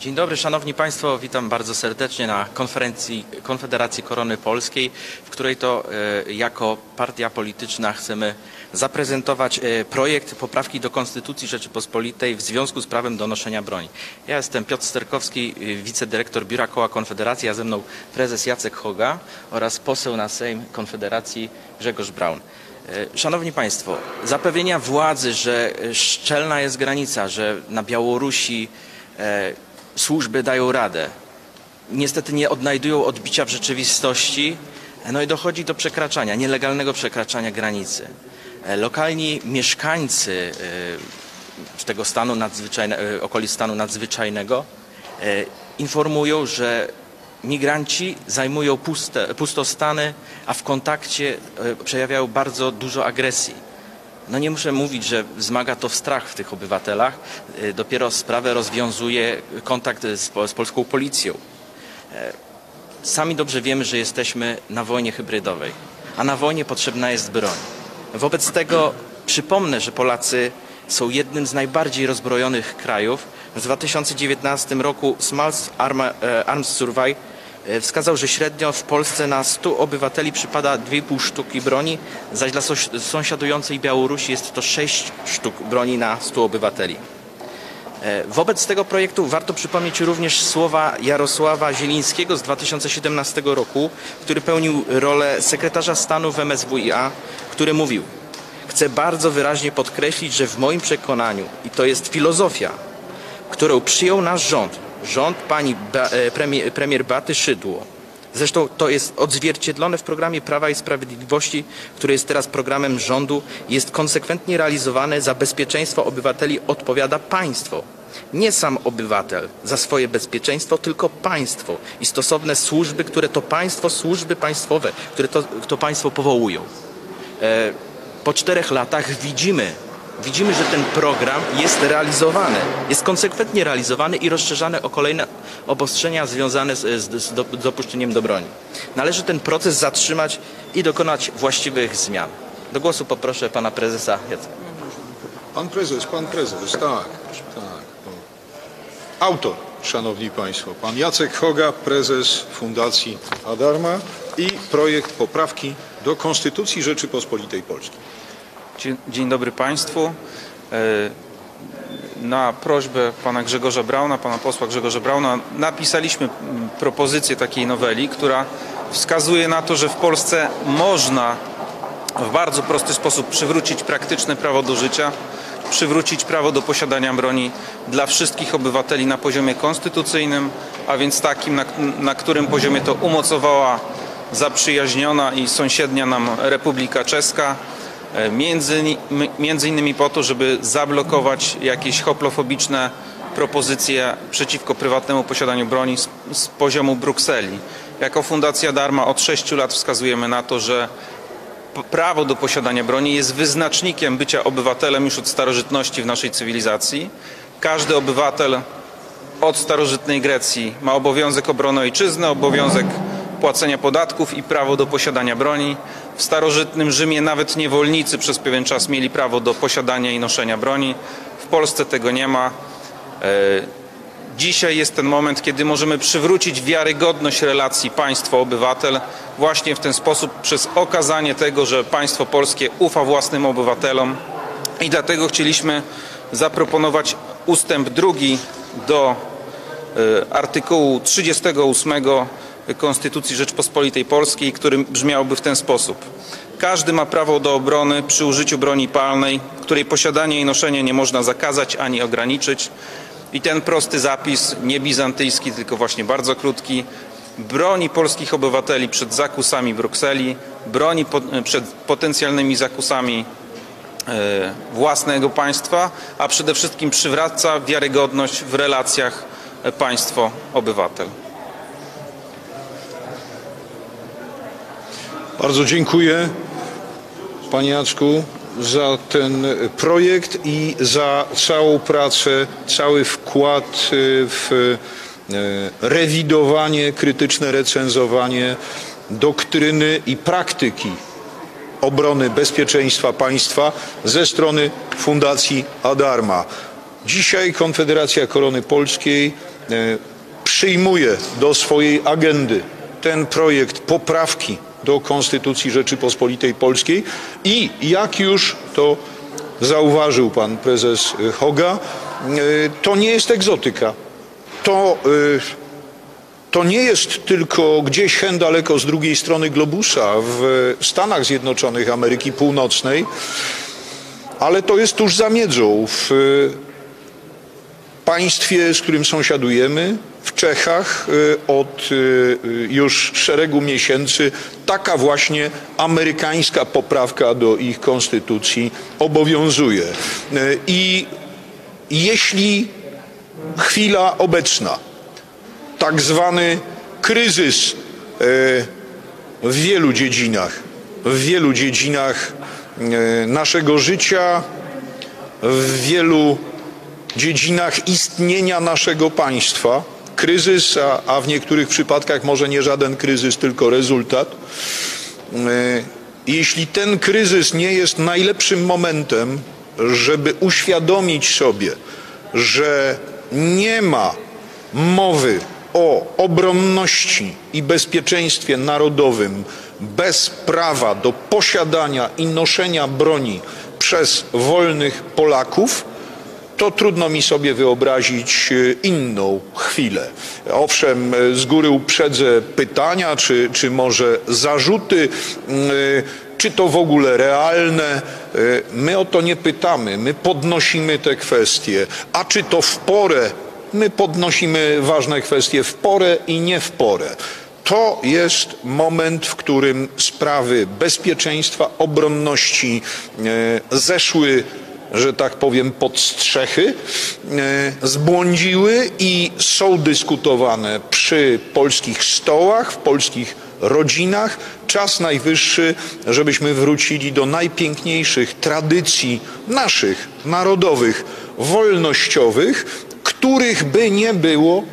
Dzień dobry, Szanowni Państwo. Witam bardzo serdecznie na konferencji Konfederacji Korony Polskiej, w której to e, jako partia polityczna chcemy zaprezentować e, projekt poprawki do Konstytucji Rzeczypospolitej w związku z prawem do noszenia broni. Ja jestem Piotr Sterkowski, e, wicedyrektor Biura Koła Konfederacji, a ze mną prezes Jacek Hoga oraz poseł na Sejm Konfederacji Grzegorz Braun. Szanowni Państwo, zapewnienia władzy, że szczelna jest granica, że na Białorusi służby dają radę, niestety nie odnajdują odbicia w rzeczywistości, e, no i dochodzi do przekraczania, nielegalnego przekraczania granicy. E, Lokalni mieszkańcy e, tego stanu nadzwyczajnego, okolic stanu nadzwyczajnego e, informują, że migranci zajmują puste, pustostany, a w kontakcie e, przejawiają bardzo dużo agresji. No nie muszę mówić, że wzmaga to strach w tych obywatelach. E, Dopiero sprawę rozwiązuje kontakt z, z polską policją. E, Sami dobrze wiemy, że jesteśmy na wojnie hybrydowej, a na wojnie potrzebna jest broń. Wobec tego przypomnę, że Polacy są jednym z najbardziej rozbrojonych krajów. W 2019 roku Smalls e, Arms Survey wskazał, że średnio w Polsce na 100 obywateli przypada 2,5 sztuki broni, zaś dla sąsiadującej Białorusi jest to 6 sztuk broni na 100 obywateli. E, Wobec tego projektu warto przypomnieć również słowa Jarosława Zielińskiego z 2017 roku, który pełnił rolę sekretarza stanu w MSWiA, który mówił Chcę bardzo wyraźnie podkreślić, że w moim przekonaniu, i to jest filozofia, którą przyjął nasz rząd, rząd pani ba, e, premier, premier Baty Szydło, Zresztą to jest odzwierciedlone w programie Prawa i Sprawiedliwości, który jest teraz programem rządu, jest konsekwentnie realizowane. Za bezpieczeństwo obywateli odpowiada państwo. Nie sam obywatel za swoje bezpieczeństwo, tylko państwo i stosowne służby, które to państwo, służby państwowe, które to, to państwo powołują. E, po czterech latach widzimy, widzimy, że ten program jest realizowany, jest konsekwentnie realizowany i rozszerzany o kolejne obostrzenia związane z, z, z do- dopuszczeniem do broni. Należy ten proces zatrzymać i dokonać właściwych zmian. Do głosu poproszę pana prezesa Jacka. Pan prezes, pan prezes, tak, tak. Autor, szanowni państwo, pan Jacek Hoga, prezes Fundacji Adarma i projekt poprawki do Konstytucji Rzeczypospolitej Polskiej. Dzień, dobry Państwu. E, Na prośbę pana Grzegorza Brauna, pana posła Grzegorza Brauna, napisaliśmy propozycję takiej noweli, która wskazuje na to, że w Polsce można w bardzo prosty sposób przywrócić praktyczne prawo do życia, przywrócić prawo do posiadania broni dla wszystkich obywateli na poziomie konstytucyjnym, a więc takim, na, na którym poziomie to umocowała zaprzyjaźniona i sąsiednia nam Republika Czeska. E, Między, między innymi po to, żeby zablokować jakieś hoplofobiczne propozycje przeciwko prywatnemu posiadaniu broni z, z poziomu Brukseli. Jako Fundacja Darma od 6 lat wskazujemy na to, że prawo do posiadania broni jest wyznacznikiem bycia obywatelem już od starożytności w naszej cywilizacji. Każdy obywatel od starożytnej Grecji ma obowiązek obrony ojczyzny, obowiązek płacenia podatków i prawo do posiadania broni. W starożytnym Rzymie nawet niewolnicy przez pewien czas mieli prawo do posiadania i noszenia broni. W Polsce tego nie ma. E, Dzisiaj jest ten moment, kiedy możemy przywrócić wiarygodność relacji państwo-obywatel właśnie w ten sposób, przez okazanie tego, że państwo polskie ufa własnym obywatelom i dlatego chcieliśmy zaproponować ustęp drugi do e, artykułu 38 Konstytucji Rzeczpospolitej Polskiej, który brzmiałby w ten sposób. Każdy ma prawo do obrony przy użyciu broni palnej, której posiadanie i noszenie nie można zakazać ani ograniczyć. I ten prosty zapis, nie bizantyjski, tylko właśnie bardzo krótki, broni polskich obywateli przed zakusami Brukseli, broni po, przed potencjalnymi zakusami e, własnego państwa, a przede wszystkim przywraca wiarygodność w relacjach e, państwo-obywatel. Bardzo dziękuję Panie Jacku za ten projekt i za całą pracę, cały wkład y, w e, rewidowanie, krytyczne recenzowanie doktryny i praktyki obrony bezpieczeństwa państwa ze strony Fundacji Adarma. Dzisiaj Konfederacja Korony Polskiej przyjmuje do swojej agendy ten projekt poprawki do Konstytucji Rzeczypospolitej Polskiej i jak już to zauważył pan prezes Hoga, to nie jest egzotyka. To, to nie jest tylko gdzieś hen daleko z drugiej strony globusa w Stanach Zjednoczonych Ameryki Północnej, ale to jest tuż za miedzą w państwie, z którym sąsiadujemy, w Czechach od już szeregu miesięcy taka właśnie amerykańska poprawka do ich konstytucji obowiązuje. I jeśli chwila obecna, tak zwany kryzys w wielu dziedzinach, w wielu dziedzinach naszego życia, w wielu dziedzinach istnienia naszego państwa, kryzys, a, a, w niektórych przypadkach może nie żaden kryzys, tylko rezultat. Jeśli ten kryzys nie jest najlepszym momentem, żeby uświadomić sobie, że nie ma mowy o obronności i bezpieczeństwie narodowym bez prawa do posiadania i noszenia broni przez wolnych Polaków, to trudno mi sobie wyobrazić inną chwilę. Owszem, z góry uprzedzę pytania, czy, czy może zarzuty, czy to w ogóle realne. My o to nie pytamy, my podnosimy te kwestie. A czy to w porę? My podnosimy ważne kwestie w porę i nie w porę. To jest moment, w którym sprawy bezpieczeństwa, obronności zeszły że tak powiem, pod strzechy, zbłądziły i są dyskutowane przy polskich stołach, w polskich rodzinach. Czas najwyższy, żebyśmy wrócili do najpiękniejszych tradycji naszych, narodowych, wolnościowych, których by nie było,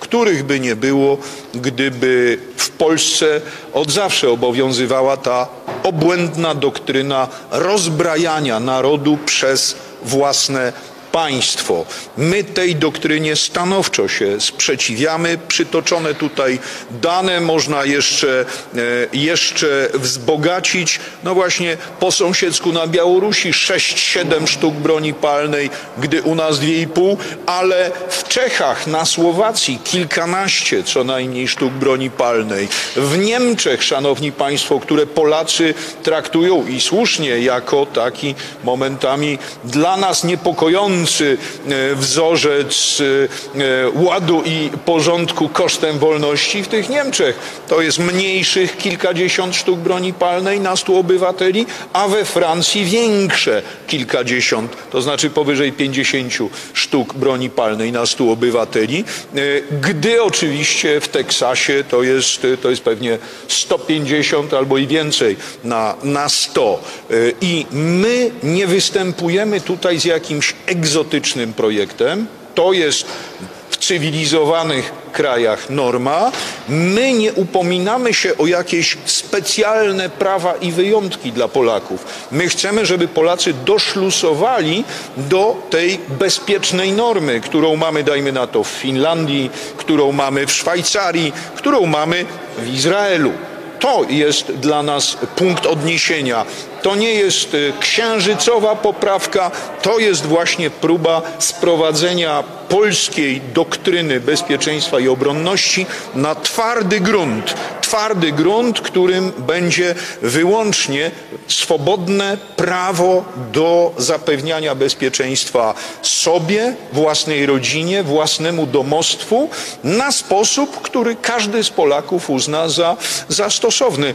których by nie było, gdyby w Polsce od zawsze obowiązywała ta obłędna doktryna rozbrajania narodu przez własne państwo. My tej doktrynie stanowczo się sprzeciwiamy. Przytoczone tutaj dane można jeszcze, jeszcze wzbogacić. No właśnie po sąsiedzku na Białorusi 6-7 sztuk broni palnej, gdy u nas 2,5, ale w Czechach, na Słowacji kilkanaście co najmniej sztuk broni palnej. W Niemczech, szanowni państwo, które Polacy traktują i słusznie jako taki momentami dla nas niepokojący wzorzec ładu i porządku kosztem wolności w tych Niemczech. To jest mniejszych kilkadziesiąt sztuk broni palnej na stu obywateli, a we Francji większe kilkadziesiąt, to znaczy powyżej pięćdziesięciu sztuk broni palnej na stu obywateli, gdy oczywiście w Teksasie to jest, to jest pewnie 150 albo i więcej na, na 100. I my nie występujemy tutaj z jakimś egzotycznym projektem. To jest w cywilizowanych krajach norma. My nie upominamy się o jakieś specjalne prawa i wyjątki dla Polaków. My chcemy, żeby Polacy doszlusowali do tej bezpiecznej normy, którą mamy, dajmy na to, w Finlandii, którą mamy w Szwajcarii, którą mamy w Izraelu. To jest dla nas punkt odniesienia. To nie jest księżycowa poprawka, to jest właśnie próba sprowadzenia polskiej doktryny bezpieczeństwa i obronności na twardy grunt. Twardy grunt, którym będzie wyłącznie swobodne prawo do zapewniania bezpieczeństwa sobie, własnej rodzinie, własnemu domostwu na sposób, który każdy z Polaków uzna za, za stosowny.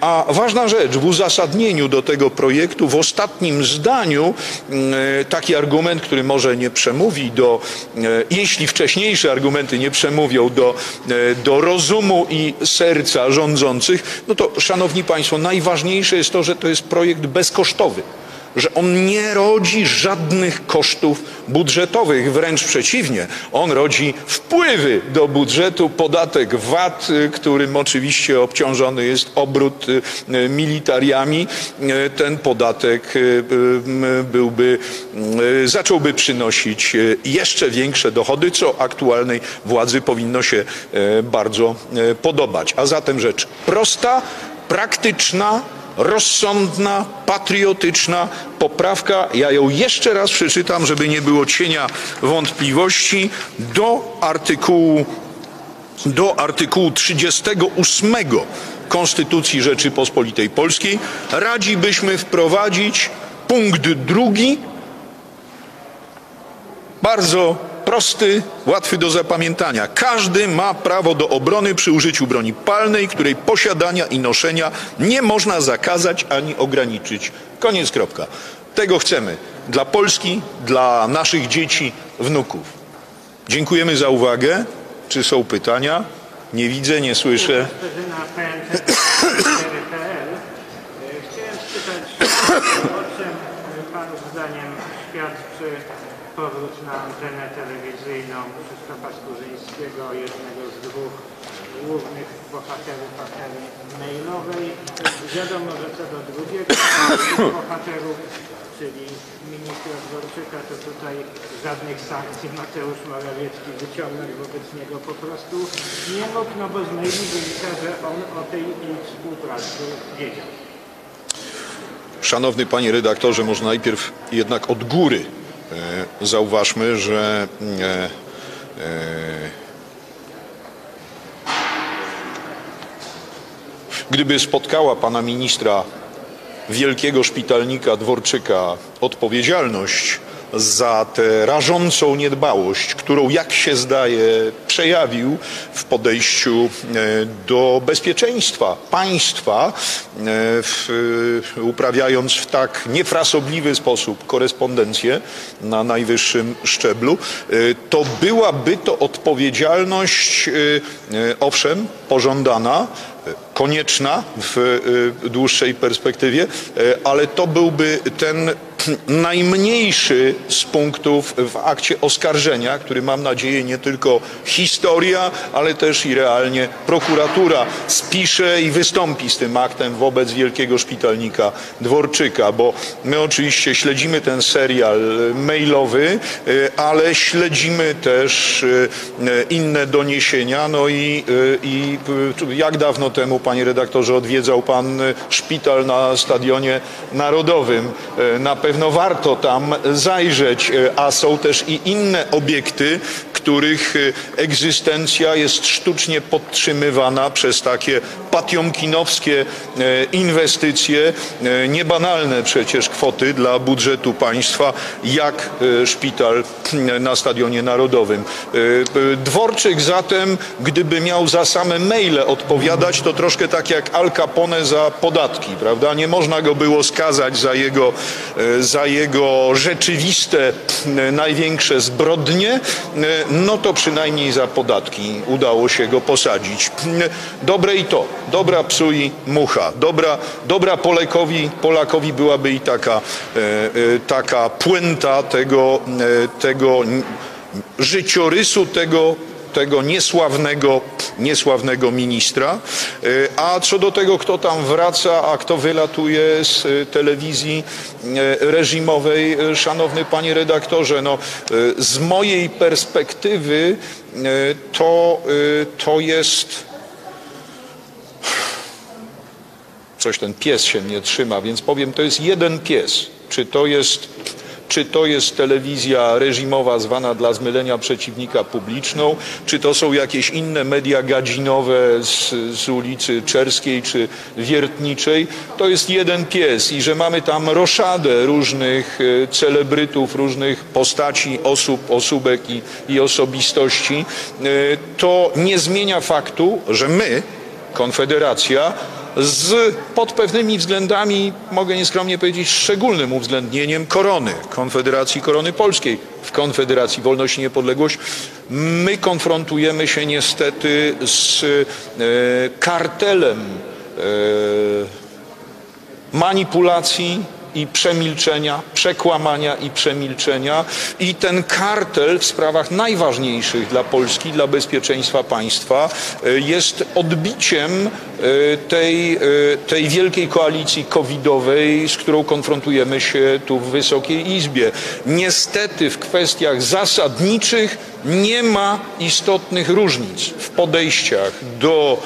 A ważna rzecz, w uzasadnieniu do tego projektu, w ostatnim zdaniu, taki argument, który może nie przemówi do, jeśli wcześniejsze argumenty nie przemówią do, do rozumu i serca rządzących, no to szanowni Państwo, najważniejsze jest to, że to jest projekt bezkosztowy. Że on nie rodzi żadnych kosztów budżetowych, wręcz przeciwnie, on rodzi wpływy do budżetu, podatek VAT, y, którym oczywiście obciążony jest obrót y, y, militariami, ten podatek byłby, zacząłby przynosić jeszcze większe dochody, co aktualnej władzy powinno się bardzo podobać. A zatem rzecz prosta, praktyczna, rozsądna, patriotyczna poprawka. Ja ją jeszcze raz przeczytam, żeby nie było cienia wątpliwości do artykułu, do artykułu 38 Konstytucji Rzeczypospolitej Polskiej. Radzibyśmy wprowadzić punkt drugi, bardzo prosty, łatwy do zapamiętania. Każdy ma prawo do obrony przy użyciu broni palnej, której posiadania i noszenia nie można zakazać ani ograniczyć. Koniec kropka. Tego chcemy dla Polski, dla naszych dzieci, wnuków. Dziękujemy za uwagę. Czy są pytania? Nie widzę, nie słyszę. PNP4.pl. Chciałem spytać, o czym Panów zdaniem świadczy powrót na antenę telewizyjną Krzysztofa Skurzyńskiego, jednego z dwóch głównych bohaterów afery mailowej. Wiadomo, że co do drugiego bohaterów, czyli ministra Dworczyka, to tutaj żadnych sankcji Mateusz Morawiecki wyciągnąć wobec niego po prostu nie mógł, no bo z maili wynika, że on o tej współpracy wiedział. Szanowny panie redaktorze, może najpierw jednak od góry zauważmy, że e, e, gdyby spotkała pana ministra wielkiego szpitalnika Dworczyka odpowiedzialność za tę rażącą niedbałość, którą, jak się zdaje, przejawił w podejściu e, do bezpieczeństwa państwa, e, w, uprawiając w tak niefrasobliwy sposób korespondencję na najwyższym szczeblu, e, to byłaby to odpowiedzialność, owszem, pożądana, konieczna w y, dłuższej perspektywie, y, ale to byłby ten najmniejszy z punktów w akcie oskarżenia, który mam nadzieję nie tylko historia, ale też i realnie prokuratura spisze i wystąpi z tym aktem wobec wielkiego szpitalnika Dworczyka, bo my oczywiście śledzimy ten serial mailowy, y, ale śledzimy też inne doniesienia, no i, i jak dawno temu, panie redaktorze, odwiedzał pan y, szpital na Stadionie Narodowym. Y, Na pewno warto tam zajrzeć, y, a są też i inne obiekty, których egzystencja jest sztucznie podtrzymywana przez takie patiomkinowskie e, inwestycje, e, niebanalne przecież kwoty dla budżetu państwa, jak e, szpital na Stadionie Narodowym. Dworczyk zatem, gdyby miał za same maile odpowiadać, to troszkę tak jak Al Capone za podatki, prawda? Nie można go było skazać za jego, za jego rzeczywiste największe zbrodnie, no to przynajmniej za podatki udało się go posadzić. Dobre i to, dobra psu i mucha, dobra, dobra Polekowi, Polakowi byłaby i taka, e, e, taka puenta tego, e, tego życiorysu tego tego niesławnego, niesławnego ministra. A co do tego, kto tam wraca, a kto wylatuje z telewizji reżimowej, szanowny panie redaktorze, no, z mojej perspektywy to, to jest coś ten pies się nie trzyma, więc powiem, to jest jeden pies. Czy to jest, czy to jest telewizja reżimowa zwana dla zmylenia przeciwnika publiczną, czy to są jakieś inne media gadzinowe z, z ulicy Czerskiej czy Wiertniczej, to jest jeden pies i że mamy tam roszadę różnych e, celebrytów, różnych postaci, osób, osóbek i, i osobistości, e, to nie zmienia faktu, że my, Konfederacja, z pod pewnymi względami, mogę nieskromnie powiedzieć, szczególnym uwzględnieniem korony, Konfederacji Korony Polskiej, w Konfederacji Wolność i Niepodległość, my konfrontujemy się niestety z e, kartelem e, manipulacji i przemilczenia, przekłamania i przemilczenia i ten kartel w sprawach najważniejszych dla Polski, dla bezpieczeństwa państwa y, jest odbiciem y, tej, y, tej wielkiej koalicji covidowej, z którą konfrontujemy się tu w Wysokiej Izbie. Niestety w kwestiach zasadniczych nie ma istotnych różnic w podejściach do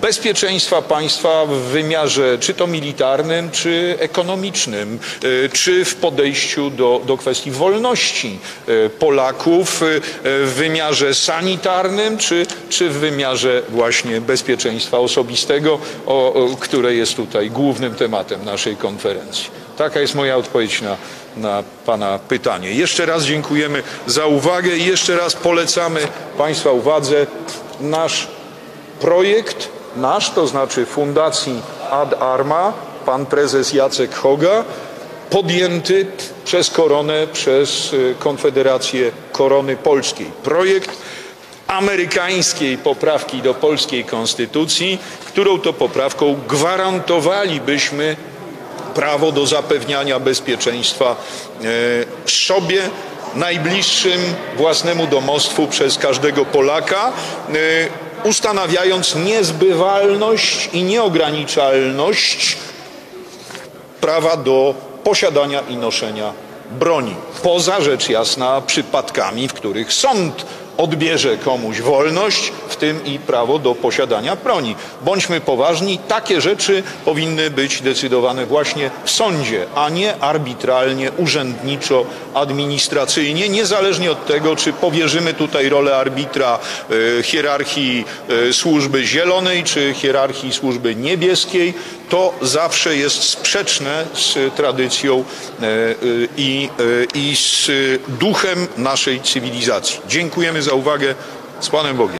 bezpieczeństwa państwa w wymiarze czy to militarnym, czy ekonomicznym, y, czy w podejściu do, do kwestii wolności y, Polaków y, w wymiarze sanitarnym, czy, czy w wymiarze właśnie bezpieczeństwa osobistego, o, o, które jest tutaj głównym tematem naszej konferencji. Taka jest moja odpowiedź na, na Pana pytanie. Jeszcze raz dziękujemy za uwagę i jeszcze raz polecamy Państwa uwadze nasz projekt nasz, to znaczy Fundacji Ad Arma, pan prezes Jacek Hoga, podjęty przez Koronę, przez y, Konfederację Korony Polskiej. Projekt amerykańskiej poprawki do polskiej konstytucji, którą to poprawką gwarantowalibyśmy prawo do zapewniania bezpieczeństwa e, sobie, najbliższym własnemu domostwu przez każdego Polaka, e, ustanawiając niezbywalność i nieograniczalność prawa do posiadania i noszenia broni. Poza rzecz jasna przypadkami, w których sąd odbierze komuś wolność, w tym i prawo do posiadania broni. Bądźmy poważni, takie rzeczy powinny być decydowane właśnie w sądzie, a nie arbitralnie, urzędniczo, administracyjnie, niezależnie od tego, czy powierzymy tutaj rolę arbitra e, hierarchii e, służby zielonej, czy hierarchii służby niebieskiej. To zawsze jest sprzeczne z tradycją e, e, i, e, i z duchem naszej cywilizacji. Dziękujemy za uwagę. Z Panem Bogiem.